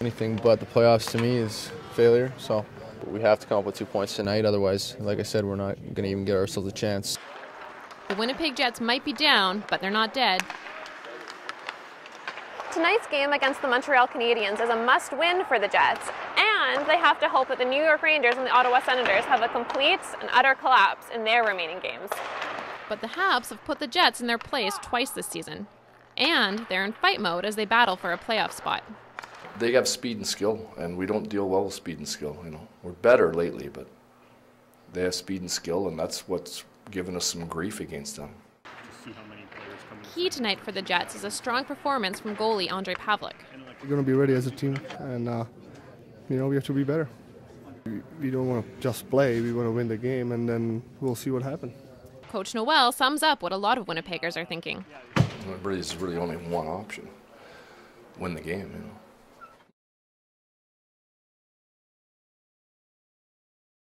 Anything but the playoffs to me is failure. So we have to come up with two points tonight. Otherwise, like I said, we're not going to even get ourselves a chance. The Winnipeg Jets might be down, but they're not dead. Tonight's game against the Montreal Canadiens is a must win for the Jets, and they have to hope that the New York Rangers and the Ottawa Senators have a complete and utter collapse in their remaining games. But the Habs have put the Jets in their place twice this season, and they're in fight mode as they battle for a playoff spot. They have speed and skill, and we don't deal well with speed and skill. You know, we're better lately, but they have speed and skill, and that's what's given us some grief against them. Key tonight for the Jets is a strong performance from goalie Ondrej Pavelec. We're going to be ready as a team, and uh, you know we have to be better. We, we don't want to just play; we want to win the game, and then we'll see what happens. Coach Noel sums up what a lot of Winnipeggers are thinking. There is really only one option: win the game. You know.